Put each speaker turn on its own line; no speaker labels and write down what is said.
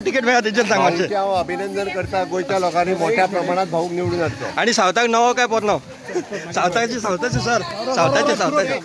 Ticket मेळा तेचेर सांग.
हांव अभिनंदन करता गोंयच्या लोकांनी मोठ्या प्रमाणात भाऊक निवडून हाडचो
आणि सावताक नवो काय पोरनो सावताचे सावताचे सर. सावताचे सावताचे.